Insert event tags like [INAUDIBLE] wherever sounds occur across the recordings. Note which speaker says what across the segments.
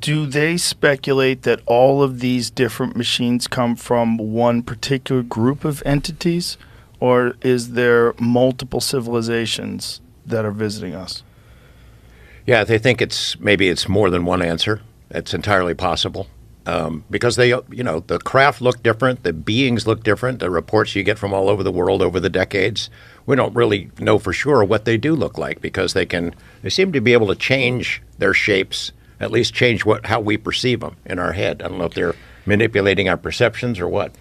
Speaker 1: Do they speculate that all of these different machines come from one particular group of entities, or is there multiple civilizations that are visiting us?
Speaker 2: Yeah, they think it's maybe it's more than one answer. It's entirely possible um, because they, you know, the craft look different, the beings look different. The reports you get from all over the world over the decades, we don't really know for sure what they do look like because they can, they seem to be able to change their shapes, at least change what how we perceive them in our head. I don't know if they're manipulating our perceptions or what.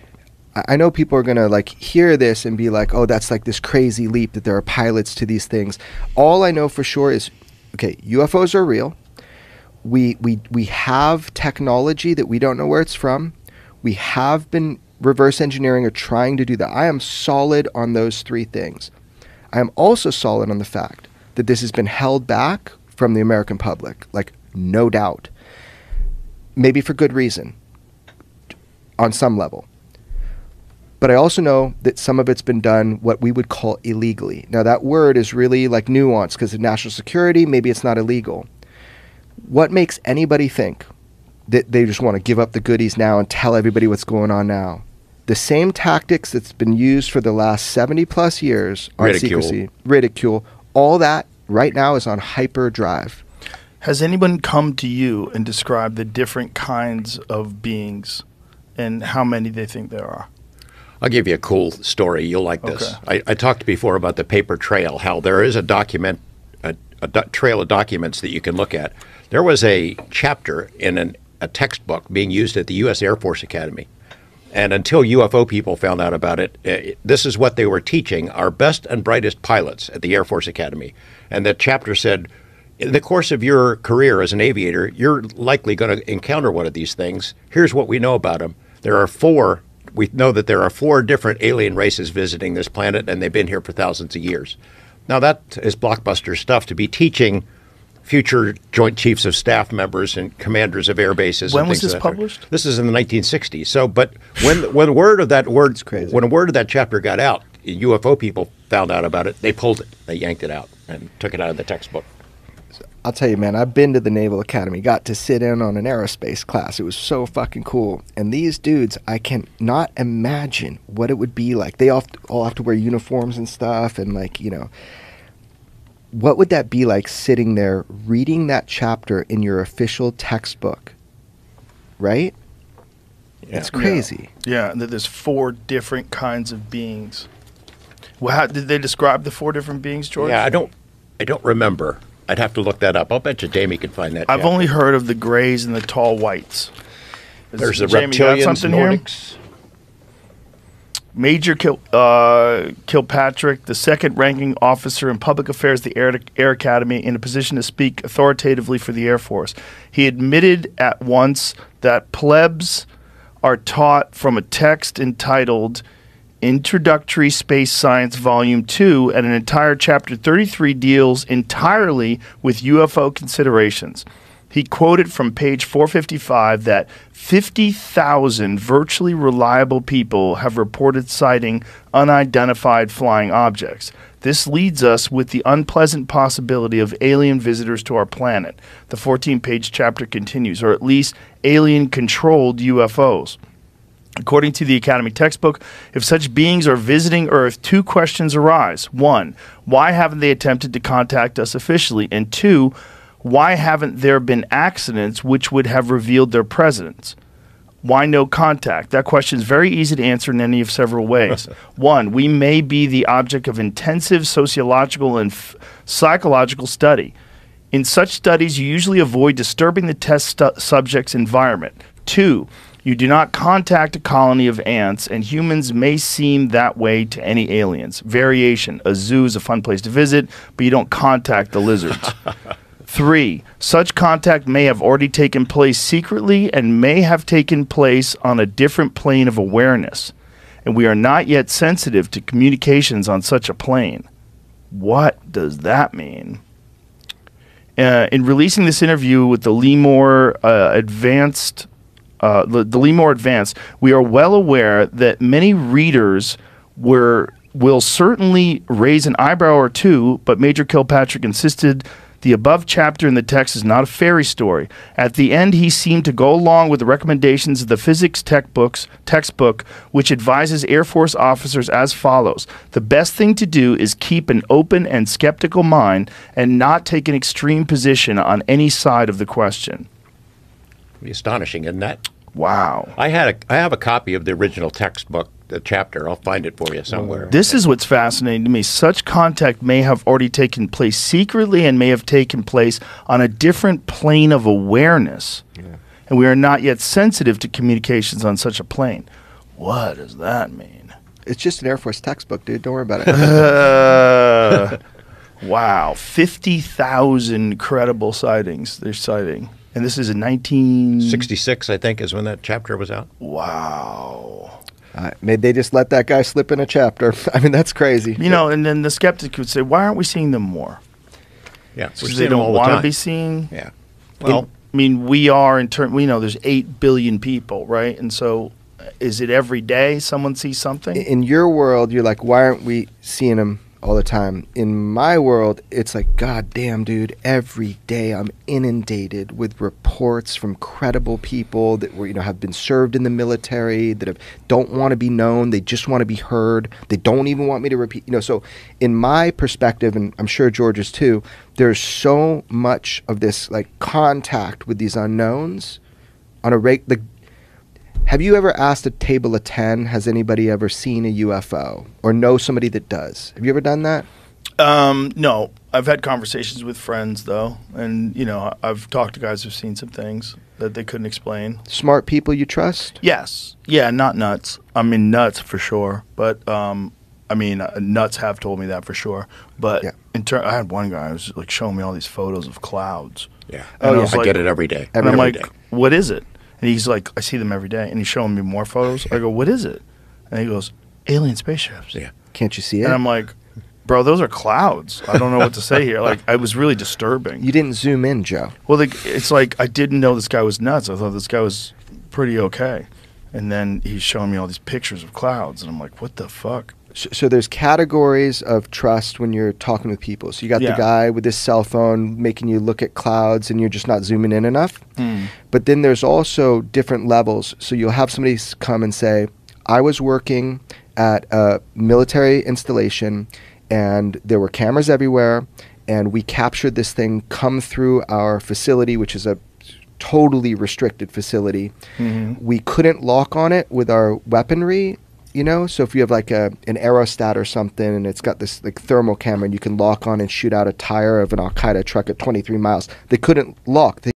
Speaker 3: I know people are gonna like hear this and be like, "Oh, that's like this crazy leap that there are pilots to these things." All I know for sure is, okay, UFOs are real we we we have technology that we don't know where it's from. We have been reverse engineering or trying to do that. I am solid on those three things. I am also solid on the fact that this has been held back from the American public, like no doubt. Maybe for good reason on some level. But I also know that some of it's been done what we would call illegally. Now, that word is really like nuanced because of national security. Maybe it's not illegal what makes anybody think that they just want to give up the goodies now and tell everybody what's going on now? The same tactics that's been used for the last 70 plus years on
Speaker 2: Ridicule.
Speaker 3: secrecy, ridicule, all that right now is on hyperdrive.
Speaker 1: Has anyone come to you and described the different kinds of beings and how many they think there are?
Speaker 2: I'll give you a cool story. You'll like this.
Speaker 1: Okay.
Speaker 2: I, I talked before about the paper trail, how there is a document, a, a do- trail of documents that you can look at. There was a chapter in an, a textbook being used at the U.S. Air Force Academy. And until UFO people found out about it, uh, this is what they were teaching our best and brightest pilots at the Air Force Academy. And the chapter said, in the course of your career as an aviator, you're likely going to encounter one of these things. Here's what we know about them. There are four, we know that there are four different alien races visiting this planet, and they've been here for thousands of years. Now, that is blockbuster stuff to be teaching future Joint Chiefs of Staff members and commanders of air bases.
Speaker 1: When was this
Speaker 2: of that sort.
Speaker 1: published?
Speaker 2: This is in the 1960s. So, but when when word of that word,
Speaker 3: crazy.
Speaker 2: when a word of that chapter got out, UFO people found out about it. They pulled it. They yanked it out and took it out of the textbook.
Speaker 3: I'll tell you, man, I've been to the Naval Academy, got to sit in on an aerospace class. It was so fucking cool. And these dudes, I cannot imagine what it would be like. They all, all have to wear uniforms and stuff, and like, you know, what would that be like sitting there reading that chapter in your official textbook? Right? It's crazy.
Speaker 1: Yeah, and that there's four different kinds of beings. Well, how, did they describe the four different beings, George?
Speaker 2: Yeah, I don't, I don't remember. I'd have to look that up. I'll bet you Jamie could find that.
Speaker 1: I've only heard of the grays and the tall whites. Is-
Speaker 2: There's the
Speaker 1: Jamie,
Speaker 2: reptilians,
Speaker 1: something here? Major Kil- uh, Kilpatrick, the second ranking officer in public affairs at the Air, Air Academy, in a position to speak authoritatively for the Air Force. He admitted at once that plebs are taught from a text entitled Introductory Space Science Volume 2, and an entire chapter 33 deals entirely with UFO considerations. He quoted from page 455 that 50,000 virtually reliable people have reported sighting unidentified flying objects. This leads us with the unpleasant possibility of alien visitors to our planet. The 14 page chapter continues, or at least alien controlled UFOs. According to the Academy textbook, if such beings are visiting Earth, two questions arise. One, why haven't they attempted to contact us officially? And two, why haven't there been accidents which would have revealed their presence? Why no contact? That question is very easy to answer in any of several ways. [LAUGHS] One, we may be the object of intensive sociological and f- psychological study. In such studies, you usually avoid disturbing the test stu- subject's environment. Two, you do not contact a colony of ants, and humans may seem that way to any aliens. Variation a zoo is a fun place to visit, but you don't contact the lizards. [LAUGHS] Three, such contact may have already taken place secretly and may have taken place on a different plane of awareness, and we are not yet sensitive to communications on such a plane. What does that mean? Uh, in releasing this interview with the Lemoore uh, Advanced, uh, the, the Lemoore Advanced, we are well aware that many readers were will certainly raise an eyebrow or two, but Major Kilpatrick insisted The above chapter in the text is not a fairy story. At the end, he seemed to go along with the recommendations of the physics tech books, textbook, which advises Air Force officers as follows The best thing to do is keep an open and skeptical mind and not take an extreme position on any side of the question.
Speaker 2: Astonishing, isn't that?
Speaker 1: Wow.
Speaker 2: I had a, I have a copy of the original textbook, the chapter. I'll find it for you somewhere.
Speaker 1: This is what's fascinating to me. Such contact may have already taken place secretly and may have taken place on a different plane of awareness. And we are not yet sensitive to communications on such a plane. What does that mean?
Speaker 3: It's just an Air Force textbook, dude. Don't worry about it.
Speaker 1: Uh, [LAUGHS] [LAUGHS] wow. 50,000 credible sightings they're citing. And this is in
Speaker 2: 1966, I think, is when that chapter was out.
Speaker 1: Wow.
Speaker 3: uh, may they just let that guy slip in a chapter? [LAUGHS] I mean, that's crazy.
Speaker 1: You know, and then the skeptic would say, why aren't we seeing them more?
Speaker 2: Yeah, we're
Speaker 1: Because they don't want to be seen.
Speaker 2: Yeah.
Speaker 1: Well,
Speaker 2: Well,
Speaker 1: I mean, we are in turn. We know there's eight billion people, right? And so, is it every day someone sees something?
Speaker 3: in your world, you're like, why aren't we seeing him all the time? In my world, it's like, God damn, dude, every day I'm inundated with reports from credible people that were, you know, have been served in the military, that have, don't want to be known, they just want to be heard, they don't even want me to repeat, you know. So, in my perspective, and I'm sure George's too, there's so much of this like contact with these unknowns on a rate. The have you ever asked a table of 10, has anybody ever seen a UFO or know somebody that does? Have you ever done that?
Speaker 1: Um, no, I've had conversations with friends though, and you know, I've talked to guys who've seen some things that they couldn't explain.
Speaker 3: Smart people you trust?
Speaker 1: Yes, yeah, not nuts. I mean, nuts for sure, but um, I mean, uh, nuts have told me that for sure. But
Speaker 3: Yeah.
Speaker 1: in turn, I had one guy who was like showing me all these photos of clouds.
Speaker 2: yeah.
Speaker 1: And I
Speaker 3: yeah.
Speaker 1: was
Speaker 2: I get it every day.
Speaker 1: And I'm
Speaker 2: Every
Speaker 1: like,
Speaker 2: day.
Speaker 1: what is it? And he's like, I see them every day. And he's showing me more photos. I go, what is it? And he goes, alien spaceships.
Speaker 2: Yeah.
Speaker 3: Can't you see it?
Speaker 1: And I'm like, bro, those are clouds. I don't know what to say here. Like, it was really disturbing.
Speaker 3: you didn't zoom in, Joe.
Speaker 1: Well, the, it's like I didn't know this guy was nuts. I thought this guy was pretty okay. And then he's showing me all these pictures of clouds. And I'm like, what the fuck?
Speaker 3: So, so there's categories of trust when you're talking with people. So you got
Speaker 1: Yeah.
Speaker 3: the guy with his cell phone making you look at clouds and you're just not zooming in enough.
Speaker 1: Hmm.
Speaker 3: But then there's also different levels. So you'll have somebody come and say, I was working at a military installation and there were cameras everywhere and we captured this thing come through our facility, which is a totally restricted facility.
Speaker 1: Mhm.
Speaker 3: We couldn't lock on it with our weaponry, you know. So if you have like a an aerostat or something, and it's got this like thermal camera, and you can lock on and shoot out a tire of an Al Qaeda truck at 23 miles, they couldn't lock. They